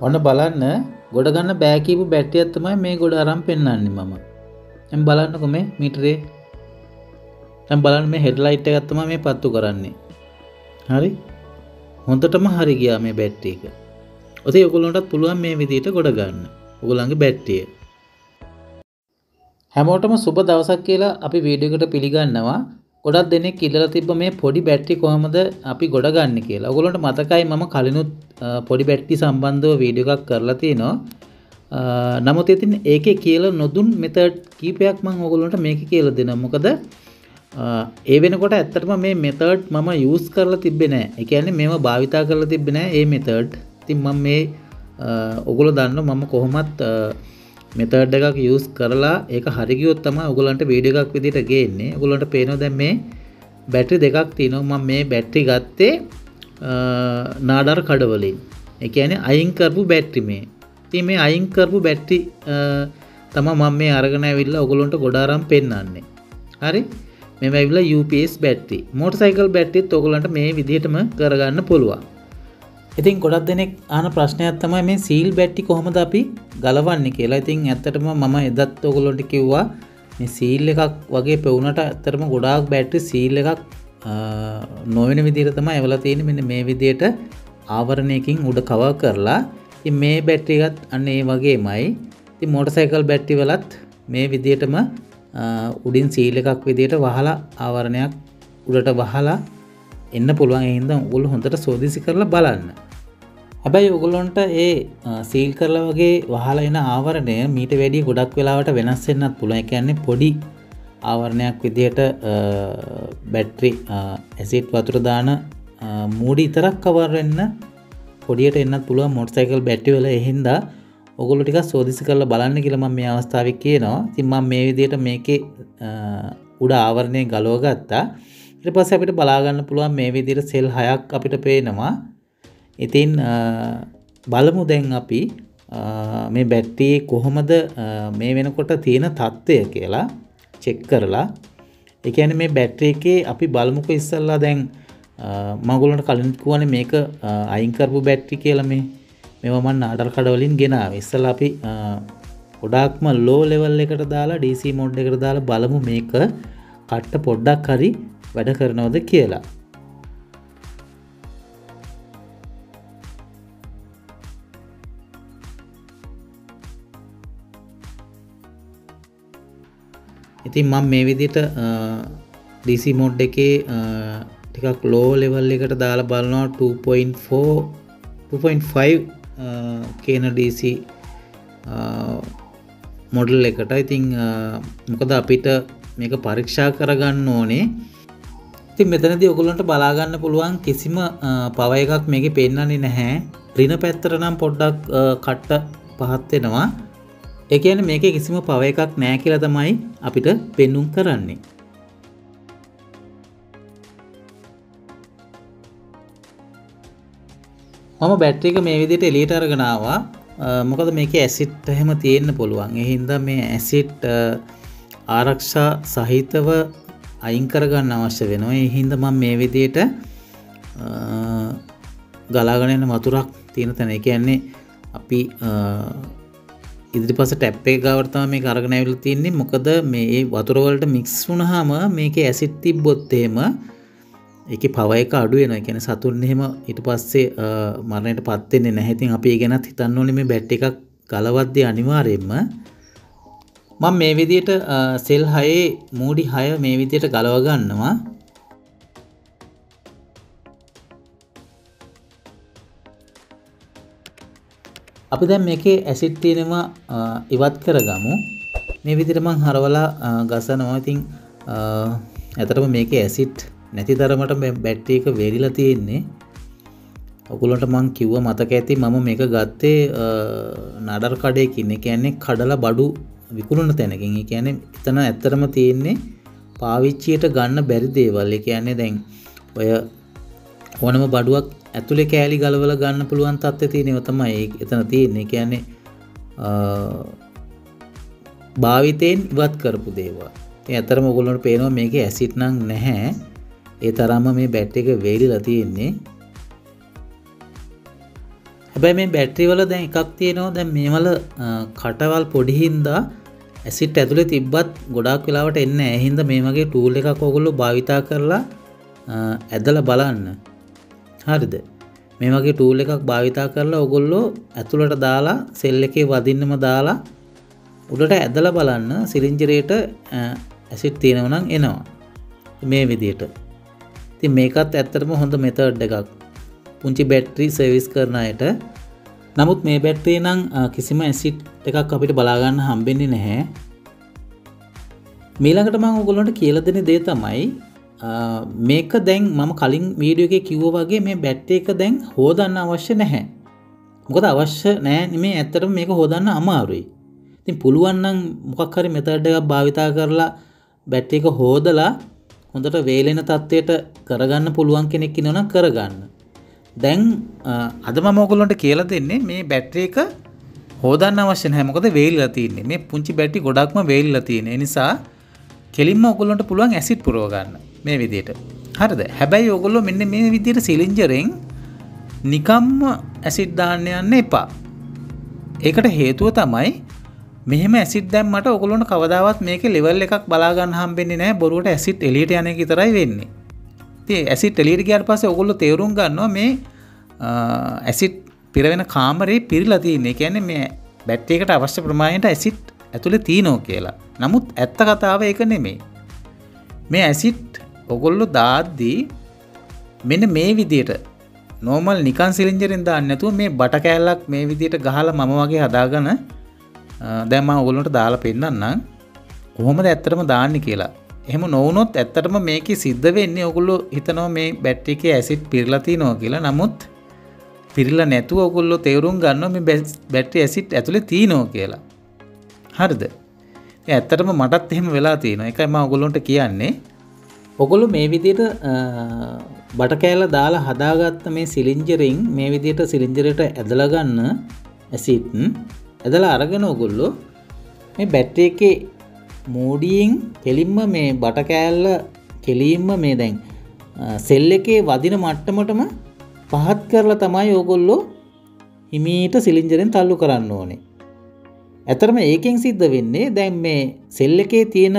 ඔන්න බලන්න ගොඩ ගන්න බෑකීපු බැට්ටියත් තමයි මේ ගොඩ අරම් පෙන්න්නන්නේ මම. එම් බලන්නකො මේ මිටරේ. ඇම් බලන්න මේ හෙඩ්ලයිට් එකත්තම මේ පත්තු කරන්නේ. හරි? හොඳටම හරි ගියා මේ බැට්ටිය එක. ඔතේ ඔකුලොන්ටත් පුළුවන් මේ විදිට ගොඩ ගන්න. ඔගුලන්ගේ බැට්ටිය හැමෝටම සුබ දවසක් කියලා අපි වීඩියකට පිළිගන්නවා. ගොඩක් දෙනෙක් ඉල්ලලා තිබ්බ මේ පොඩි බැටරි කොහොමද අපි ගොඩ ගන්න කියලා. ඔයගොල්ලන්ට මතකයි මම කලිනුත් පොඩි බැටරි සම්බන්ධව වීඩියෝ එකක් කරලා තිනවා. නමුත් ඉතින් ඒකේ කියලා නොදුන් මෙතඩ් කීපයක් මම ඔයගොල්ලන්ට මේක කියලා දෙනවා. මොකද ඒ වෙනකොට ඇත්තටම මේ මෙතඩ් මම යූස් කරලා තිබ්බේ නෑ. ඒ කියන්නේ මේව භාවිතා කරලා තිබ්බේ නෑ මේ මෙතඩ්. ඉතින් මම මේ ඔයගොල්ලෝ දන්නවා මම කොහොමත් මෙතඩ් එකක් යස් කරලා ඒක හරිගියොත් තම ඔගුලන්ට වීඩිය එකක් විදිට ගේන්නේ. ඔගුලන්ට පේනො දැ මේ බැට්‍රි දෙකක් තියනවා. ම මේ බැට්‍රි ගත්තේ නාඩර් කඩවලින්. එකන අයිංකරපු බැට්‍රි මේ. ති මේ අයිංකරපු බැට්ටි තම මම මේ අරගෙන විල්ල ඔගොලොන්ට ගොඩාරම් පෙන්න්නන්නේ හරි? මෙමැවිල UPS බැට්ටි මෝට සයිකල් බැට්ටිත් ඔගොලන්ට මේ විදිහටම කරගන්න පුළුවන්. ඉතින් ගොඩක් දෙනෙක් ආන ප්‍රශ්නයක් තමයි මේ සීල් බැට්ටි කොහොමද අපි ගලවන්නේ කියලා. ඉතින් ඇත්තටම මම එදත් ඔගොලොන්ට කිව්වා මේ සීල් එකක් වගේ පෙවුනට ඇත්තරම ගොඩාක් බැට්ටි සීල් එකක් නොවෙන විදිර තම එවල තියෙන මෙන්න මේ විදියට ආවරණයකින් උඩ කව කරලා මේ බැට්ටිගත් අන්න ඒ වගේ මයි ති මෝට සයිකල් බැට්ටි වලත් මේ විදියටම උඩින් සීල් එකක් විදියට වහලා ආවරණයක් උඩට වහලා එන්න පුළුවන්. එහින්ද උගුල් හොඳට සෝදිසි කරලා බලන්න. හැබැයි ඔගුලොන්ට ඒ සීල් කරලා වගේ වහලා එන ආවරණය මීට වැඩි ගොඩක් වෙලාවට වෙනස්සෙන්න්නත් පුළුවන්. කියන්නේ පොඩි ආවරණයක් විදියට බැට්‍රි ඇසිට් වතුරදාන මූඩි ඉතරක් කවරෙන්න්න පොඩියට එන්න පුළුව මොටසයිකල් බැට්ටිවල එහින්දා ඔගොලු ටික සෝදිසි කරලා බලන්න කියලම මේ අවස්ථාවක් කියනවා. තිම්ම මේ විදියට මේක උඩ ආවරණය ගලෝගත්තා ඉට පස අපිට බලාගන්න පුළුවන් මේ විදිර සෙල් හයක් අපිට පේනවා. ඉතින් බලමු දැන් අපි මේ බැට්ටියේ කොහොමද මේ වෙනකොට තියෙන තත්ත්වය කියලා චෙක් කරලා එකන මේ බැට්‍රේ එකේ අපි බලමුක ඉස්සල්ලා දැන් මගුලට කලින්කුවන මේක අයිංකරපු බැට්ටි කියල මේ මෙවමන් අඩර් කඩවලින් ගෙන ඉස්සල අපි ගොඩක්ම ලෝ ලෙවල් එකට දාලා ඩීසි මොඩ් එකට දාලා බලමු මේක කට්ට පොඩ්ඩක් හරි වැඩ කරනවද කියලා. ඉතින් මම මේ විදිට ඩිසි මොඩ් එකේ ටිකක් ලෝ ලෙවල් එකට දාලා බලනවා. 2.4 කියන DC මොඩල් එකට. ඉතිං මොකද අපිට මේක පරීක්ෂා කරගන්න ඕනේ. ති මෙතනද ඔකුලන්ට බලාගන්න පුළුවන් කිසිම පව එකක් මේක පෙන්න්නන්නේ නැහැ. රින පැත්තර නම් පොඩ්ඩක් කට්ට පහත්වෙනවා එකන මේක කිසිම පව එකක් නෑ කියල තමයි අපිට පෙන්නුම් කරන්නේ. මම බැට්‍රික මේ විදිට එලියට අරගෙනවා මොකද මේක ඇසිට් එහෙම තියෙන්න්න පුළුවන්. එහින්ද මේ ඇසිට් ආරක්ෂා සහිතව අයිංකරගන්න අවශ්‍ය වෙනවා. එහින්ද මම මේ විදියට ගලාගනයන මතුරක් තියෙන තැන. කියන්නේ අපි ඉදිරි පස ටැප්පේ ගවර්තාව මේ කරගන ඇවිල් තින්නේ. මොකද මේ වතුරවලට මික්ස් වුණහම මේක ඇසිට් තිබ්බොත්තේම එක පවයක අඩුවෙන එකැන සතුන් එහෙම ඉට පස්සේ මරණයට පත්වෙන්නේ නැහැතින් අපි ගැනත් හිතන්න ඕනෙ මේ බැට් එකක් කලවද්‍ය අනිවාරයෙන්ම. මං මේ විදියට සෙල් හයේ මූඩි හය මේ විදියට ගලවගන්නවා අපි දැන් මේකේ ඇසිට් තියෙනවා ඉවත් කරගමු. මේ විදිහට මං හරවලා ගසනවා. ඉතින් ඇතරම මේකේ ඇසිට් නැති තරමට බැට්ටි එක වෙරිලා තියෙන්නේ. ඔකුලට මං කිව්ව මතක ඇති මම මේක ගත්තේ නඩර් කඩයකින්න කියන්නේ කඩලා බඩු විකුණන තැනකින්. කියන්නේ එතන ඇත්තරම තියෙන්නේ පාවිච්චියට ගන්න බැරි දේවල්. කියන්නේ දැන් ඔය ඕනම බඩුවක් ඇතුළෙ කෑලි ගලවල ගන්න පුළුවන් තත්ව තියෙනව තමයි. එතන තියෙන්නේ. කියන්නේ භාවිතයෙන් ඉවත් කරපු දේවා ඇතර මොගොලට පේනවා මේක ඇසිට් නං නැහැ. ඒ තරම්ම මේ බැට් එක වේලිලා තියෙන්නේ. හැබැයි මේ බැට්‍රිවල දැන් එකක් තියෙනවා. දැන් මේවල කටවල් පොඩිහින්දා ඇසිට ඇතුළ තිබ්බත් ගොඩක් වෙලාවට එන්න ඇහින්ද මේ වගේ ටූල් එකක් ඔගොල්ලු භාවිතා කරලා ඇදල බලන්න. හරිද? මේ වගේ ටූල් එකක් භාවිතා කරලා ඔගොල්ලෝ ඇතුළට දාලා සෙල් එකේ වදින්නම දාලා උඩට ඇදල බලන්න සිරිංජරයට ඇසිට් තියෙනවනම් එනවා. මේ විදියට. ති මේකත් ඇත්තටම හොඳ මෙතඩ් එකක්. පුංචි බැට්‍රි සර්විස් කරන අයට. නමුත් මේ බැට්‍රේ නම් කිසිම ඇසිට් එකක් අපිට බලාගන්න හම්බෙන්නේ නැහැ. මීළඟට මං ඔගොලොන්ට කියල දෙන දේ තමයි මේක දැන් මම කලින් වීඩියෝ එක කිව්ව වගේ මේ බැට්ට එක දැන් හෝදන්න අවශ්‍ය නැහැ. මොකද අවශ්‍ය නෑ මේ ඇත්තටම මේක හෝදන්න අමාරුයි. ඉතින් පුළුවන්නම් මොකක් හරි මෙතඩ් එකක් භාවිතා කරලා බැට් එක හෝදලා හොඳට වේලෙන තත්ත්වයට කරගන්න පුළුවන් කෙනෙක් ඉන්නවනම් කරගන්න. දැන් අද මම ඔයගොල්ලන්ට කියලා දෙන්නේ මේ බැටරි එක හෝදන්න අවශ්‍ය නැහැ. මොකද වේලිලා තියෙන්නේ. මේ පුංචි බැටරි ගොඩක්ම වේලිලා තියෙන නිසා කෙලින්ම ඔයගොල්ලන්ට පුළුවන් ඇසිඩ් පුරව ගන්න මේ විදිහට හරිද? හැබැයි ඔයගොල්ලෝ මෙන්න මේ විදිහට සිලින්ජරෙන් නිකම්ම ඇසිඩ් දාන්න යන්න එපා. ඒකට හේතුව තමයි මෙහම ඇසිත් දැම් මට ඔගොලොට කවදාවත් මේක ලෙවල් එකක් බලාගන්න හම්බෙන්නේ නෑ බොරුවට ඇසිත් එලියට යන තරයි වෙන්නේ. ති ඇසිත් එලියට ගයාට පස ඔගොල්ල තේරුම් ගන්නවා මේ ඇසිට් පිරවෙන කාමරේ පිරිලතින්නේ කියන්නේ මේ බැට්ටේකට අවශ්‍ය ප්‍රමාණයට ඇසිට් ඇතුළ තිීනෝ කියලා. නමුත් ඇත්ත කතාව එක නෙමේ මේ ඇසිට් ඔගොල්ලු දාද්දී මෙන්න මේ විදියට නෝමල් නිකන් සිලින්ජරෙන් දාන්නඇතුව මේ බට කෑල්ලක් මේ විදියට ගහල මම වගේ හදාගන දැම ඔගොලට දාලා පෙන්න්නම් කොහොමද ඇත්තරම දාන්න කියලා? එහම නොවනොත් ඇත්තටම මේක සිද්ධ වෙන්නේ ඔගුල්ලු හිතනවා මේ බැට්ටික ඇසිට් පිරලති නෝ කියලා. නමුත් පිරිල්ල නැතුව ඔගුල්ලො තේරුම් ගන්න මේ බැට්ටි ඇසිට් ඇතුළේ තිීනෝ කියලා. හරිද? ඇත්තටම මටත් එහෙම වෙලා තියෙන එකයි ම ඔගොලොන්ට කියන්නේ. ඔගොලු මේ විදියට බට කෑල දාලා හදාගත්ත මේ සිලින්ජරිං මේ විදියට සිලින්ජරයට ඇදලගන්න ඇසිටන් ඇදලා අරගෙන ඔගොල්ලෝ මේ බැට්ටේ එකේ මෝඩියෙන් කෙලින්ම මේ බටකෑල්ල කෙලීම්ම මේ දැන් සෙල් එකේ වදින මට්ටමටම පහත් කරලා තමයි ඕගොල්ලෝ හිමීට සිලින්ජරෙන් තල්ලු කරන්න ඕනේ. ඇතරම ඒකෙන් සිද්ධ වෙන්නේ දැන් මේ සෙල් එකේ තියෙන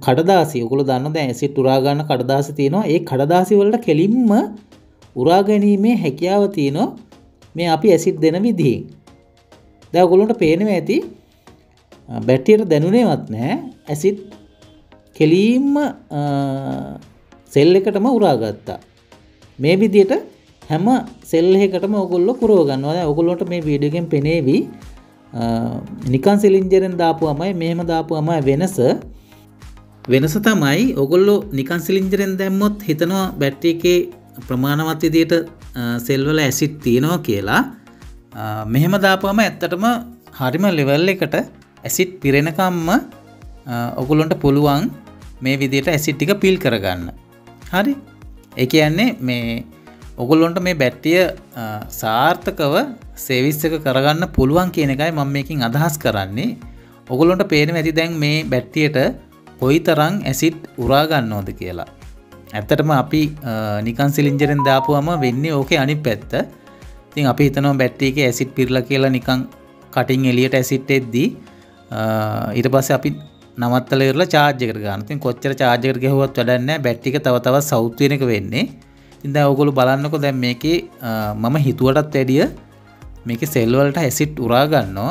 කඩදාසි ඔකුල දන්න දැ ඇසි තුරාගන්න කඩදාසි තියෙනවා. ඒ කඩදාසි වලට කෙලින්ම උරාගැනීමේ හැකියාව තියනවා. මේ අපි ඇසිත් දෙන විදිහින්. දැවගොලොන්ට පේනව ඇති බැට්ටියට දැනුනේවත් නෑ ඇසිත් කෙලීම්ම සෙල් එකටම උරාගත්තා මේ විදියට හැම සෙල්හෙකටම ඔගොල්ල පුරෝගන්නවා ඔගොලොට මේ වීඩියගෙන් පෙනේවී නිකන් සිලින්ජරෙන් දාපුුවමයි මෙහෙම දාපුුවමයි වෙනස වෙනස තමයි ඔගොල්ලෝ නිකන් සිලින්ජරෙන් දැම්මොත් හිතනවා බැට්ටි එකේ ප්‍රමාණවත් විදියට සෙල්වල ඇසිත් තියෙනවා කියලා. මෙහෙම දාපුවම ඇත්තටම හරිම ලෙවල් එකට ඇසිට් පිරෙනකම්ම ඔකුලොන්ට පුළුවන් මේ විදියට ඇසිට්ටික පිල් කරගන්න. හරි? එක කියන්නේ මේ ඔගොල්ලොන්ට මේ බැට්ටිය සාර්ථකව සේවිස්සක කරගන්න පුළුවන් කියන එකයි මම මේකින් අදහස් කරන්නේ. ඔගොලොන්ට පේන ඇති දැන් මේ බැට්ටියට කොයි තරං ඇසිට් උරාගන්නෝද කියලා. ඇත්තටම අපි නිකන් සිලින්ජරෙන් දාපුවම වෙන්නේ ඕකේ අනි පැත්ත. තින් අපි හිතනවා බැට්ටියක ඇසිට් පිරල කියලා නිකං කටින් එලියට ඇසිට් එද්දී ඊට පස්ස අපි නවත්තලරල චාර්ජකට ගන්නතින් කොච්චර චාර්ජකට ගැහුවත් වැඩන්න බැට්ටික තව තවත් සෞත්වයනක වෙන්නේ. ඉද ඔගොලු බලන්නකො දැම් මේක මම හිතුවටත් වැඩිය මේක සෙල්වලට ඇසිට් උරාගන්නවා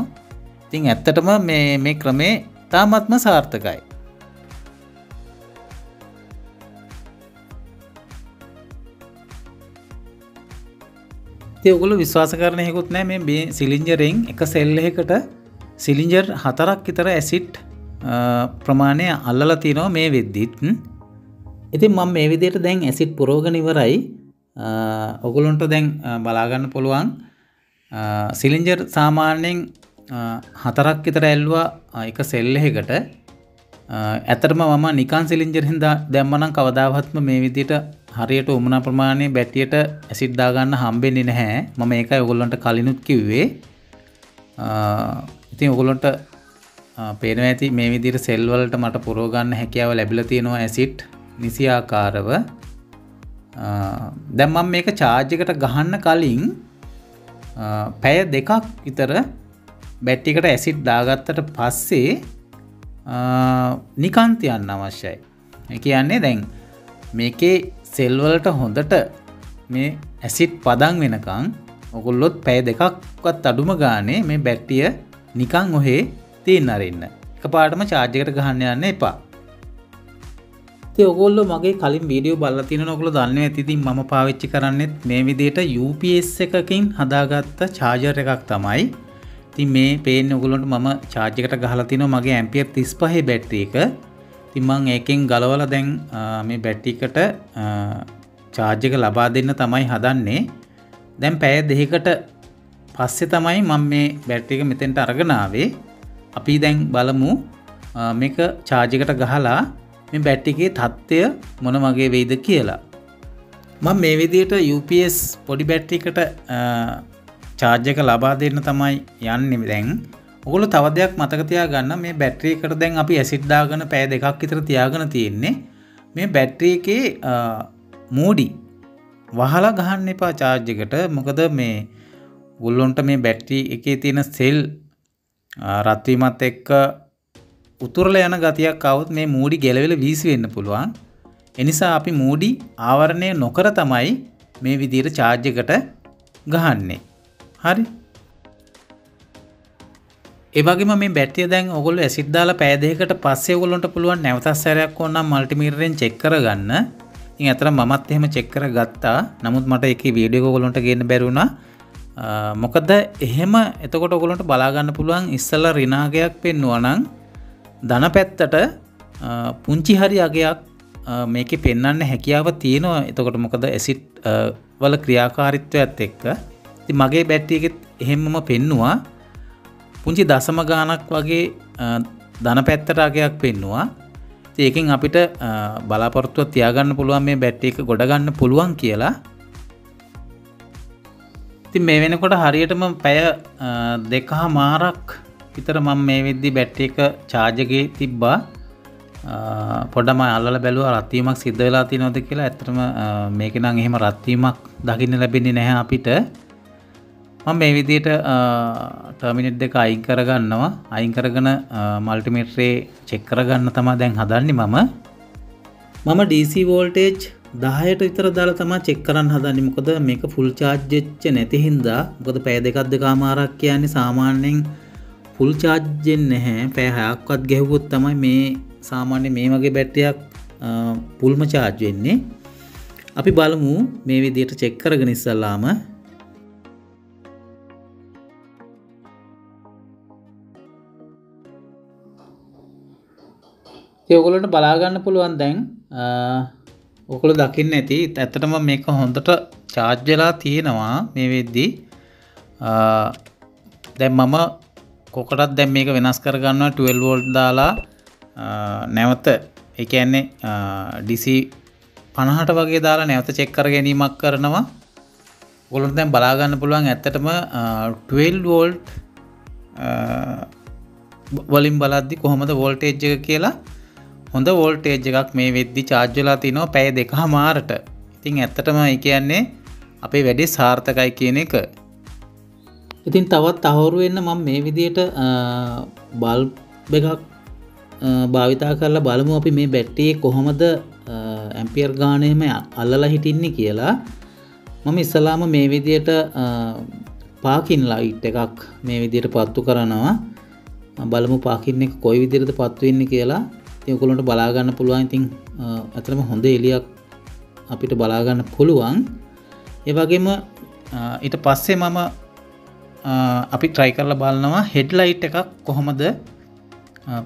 තින් ඇත්තටම මේ ක්‍රමේ තාමත්ම සාර්ථකයි. ඔගොල විශ්වාස කරනයකුත් නෑ. මේ සිලින්ජරෙන් එක සෙල්ලෙකට සිලින්ජර් හතරක් විතර ඇසිට් ප්‍රමාණය අල්ලල තිනෝ මේ වෙද්දිත්. ඉතින් මම මේ විදියට දැන් ඇසිට් පුරෝගනිවරයි ඔගොලොන්ට දැන් බලාගන්න පුළුවන්. සිලින්ජර් සාමාන්‍යයෙන් හතරක් විතර ඇල්වා එක සෙල්ලෙකට ඇතරම මම නිකන් සිලින්ජරහින්ද දැම්මනම් කවදාවත්ම මේ විදිට හරියට උමන ප්‍රමාණය බැටියට ඇසිද්දාගන්න හම්බෙන්නේ නැහැ. මම ඒකයි ඔගොල්ලන්ට කලිනුත් කිව්වේ. ඉතින් ඔගොලොන්ට පේන ඇති මේ විදිර සෙල්වලට මට පුරෝගන්න හැකියාව ලැබිල තියෙනවා ඇසිට් නිසිආකාරව දැම්මම් මේක චාර්ජකට ගහන්න කලින් පැය දෙකක් විතර බැට්ටිකට ඇසිට් දාගත්තට පස්සේ නිකන්තියන්න අවශ්‍යයි. කියන්නේ දැන් මේකේ සෙල්වලට හොඳට මේ ඇසිට් පදං වෙනකං ඔකුල්ලොත් පැය දෙකක්වත් අඩුම ගානේ මේ බැට්ටිය නිකං ඔහේ තියෙන් අරන්න. එක පාටම චාර්ජකට ගහන්න යන්න එපා. ඔගොල්ල මගේ කලින් වීඩියෝ බල්ල තින නොකළ දන්න ඇතිතින් ම පාවිච්චි කරන්නෙත් මේ විදියට UPS එකකින් හදාගත්ත චාජර් එකක් තමයි. ති මේ පේන ඔගුලන්ට මම චාර්ජකට ගහලතින මගේ ඇම්පියර් තිස් පහේ බැට්ටි එක තිමං ඒකෙන් ගලවල දැන් මේ බැට්ටිකට චාර්ජක ලබා දෙන්න තමයි හදන්නේ. දැන් පැය දෙහිකට පස්සෙ තමයි මං මේ බැට්ටික මෙතෙන්ට අරගනාවේ අපි දැන් බලමු මේක චාජකට ගහලා මේ බැට්ටිකේ තත්ත්වය මොන වගේ වෙයිද කියලා. මං මේ විදියට UPS පොඩි බැට්ටිකට චාර්ජක ලබා දෙන්න තමයි යන්න දැන්. ඔගොල තව දෙයක් මතකතියා ගන්න මේ බැට්‍රියකට දැන් අපි ඇසිඩ්දාගන පෑ දෙකක් ඉතර තියාගෙන තියෙන්නේ. මේ බැට්‍රිය එකේ මූඩි වහලා ගහන්න එපා චාර්ජකට මොකද මේ ගුල්ලොන්ට මේ බැට්‍රී එකේ තියෙන සෙල් රත්වීමත් එක්ක උතුරල යන ගතියක් කවත් මේ මූඩි ගෙලවෙල වීසි වෙන්න පුළුවන්. එනිසා අපි මූඩි ආවරණය නොකර තමයි මේ විදියට චාර්ජකට ගහන්නේ. හරි? ඒවගේම මේ බැටිය දැන් ඔගොල්ලෝ ඇසිඩ් දාලා පෑ දෙකකට පස්සේ ඔයගොල්ලන්ට පුළුවන් නැවතත් සැරයක් ඕනනම් මල්ටිමීටරෙන් චෙක් කරගන්න. ඉතින් අතර මමත් එහෙම චෙක් කරගත්තා. නමුත් මට ඒකේ වීඩියෝ එක ඔයගොල්ලන්ට ගේන්න බැරි වුණා. මොකද එහෙම එතකොට ඔගොලොන්ට බලාගන්න පුළුවන් ඉස්සල්ල රිනාගයක් පෙන්නුවනං දන පැත්තට පුංචි හරි අගයක් මේක පෙන්න්න හැකියාව තියෙනවා එතකොට මොකද ඇසිට් වල ක්‍රියාකාරිත්ව ඇත් එක්ක ති මගේ බැට්ටියගෙත් එහෙමම පෙන්නවා පුංචි දසම ගානක් වගේ දන පැත්තට අගයක් පෙන්නවා. ඒකින් අපිට බලාපොරත්තුව තියාගන්න පුළුවන් මේ බැට්ටි එක ගොඩගන්න පුළුවන් කියලා. ඉතින් මේ වෙනකොට හරියටම පැය දෙකහා මාරක් විතර මම මේ වෙද්දි බැට්ටි එක චාර්ජගේ තිබ්බා. පොඩම අල්ල බැලුව රත්වීමක් සිද්ධ වෙලා තිනොද කියලා. ඇත්තටම මේක නම් එහෙම රත්වීමක් දකින්න ලැබෙන්නේ නැහැ අපිට. මම මේ විදියට ටර්මිනෙට් දෙක අයින් කරගන්නවා. අයින් කරගෙන මල්ටිමේට්‍රේ චෙක් කරගන්න තමා දැන් හදන්නේ මම. මම DC වෝල්ටේජ් දාහයට විතර දාලා තමා චෙක් කරන්න හදන්නේ. මොකද මේක ෆුල් චාර්ජ් වෙච්ච නැති හින්දා මොකද පැය දෙකක් දෙකමාරක් කියන්නේ සාමාන්‍යයෙන් ෆුල් චාර්ජ්ෙන් නැහැ. පැය හයක්වත් ගැහුවොත් තමයි මේ සාමාන්‍ය මේ වගේ බැට්ටියක් පුල්ම චාර්ජ් වෙන්නේ. අපි බලමු මේ විදියට චෙක් කරගෙන ඉස්සල්ලාම ඔයගොල්ලන්ට බලාගන්න පුළුවන් දැන් ඔකුල දකින්න ඇති ඇත්තටම මේක හොඳට චාර්ජලා තියෙනවා මේ වෙද්දී. දැන් මම කොකටත් දැන් මේක වෙනස් කරගන්න 12 වෝල්ට් දාලා. නැවත ඒ කියන්නේ DC 50ට වගේ දාලා නැවත චෙක් කර ගැනීමක් කරනවා. ඔයගොල්ලන්ට දැන් බලා ගන්න පුළුවන් ඇත්තටම 12 වෝල්ට් වලින් බලද්දි කොහොමද වෝල්ටේජ් එක කියලා. හොඳ වෝල්ටේජ් එකක් මේ වෙද්දි චාර්ජලා තිනවා පැය දෙක හමාරට ඉතින් ඇත්තටම කියන්නේ අපේ වැඩි සාර්ථකයි කියන එක. ඉතින් තවත් අහෝරු වෙන්න මම මේ විදියට බල් එකක් භාවිතා කරලා බලමු අපි මේ බැට්ටියේ කොහොමද ඇම්පියර් ගානයම අල්ලලා හිටින්නේ කියලා. මම ඉස්සලාම මේ විදියට පාකින් ලයිට් එකක් මේ විදියට පත්තු කරනවා. බලමු පාකින්න එක කොයි විදිරද පත්වවෙන්න කියලා. යකුලට බලාගන්න පුළුවන්. ඉතින් ඇතරම හොඳ එලියක් අපිට බලාගන්න පුළුවන්. ඒවගේම ඊට පස්සේ මම අපි ට්‍රයි කරලා බලනවා හෙඩ්ලයිට් එකක් කොහොමද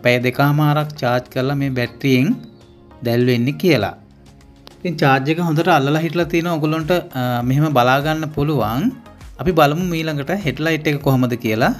පැය දෙකාමාරක් චාර්ජ් කරලා මේ බැට්‍රියෙන් දැල්වෙන්නේ කියලා. ඉතින් චාර්ජක හොඳට අල්ලලා හිටලා තියෙන ඔගොලොන්ට මෙහෙම බලාගන්න පුළුවන්. අපි බලමු මීළඟට හෙඩ්ලයිට් එක කොහොමද කියලා.